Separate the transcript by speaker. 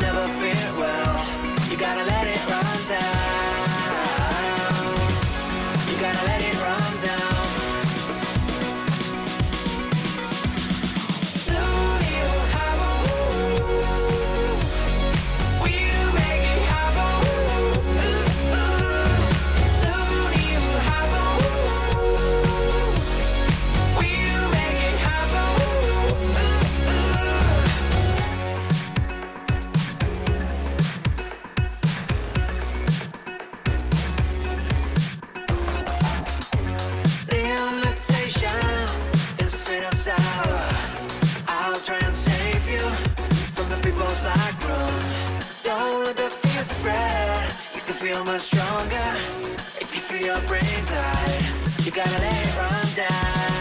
Speaker 1: never fit well. You gotta let it run down. You gotta let it run down. The fear spread. You can feel much stronger if you feel your brain glide. You gotta let it run down.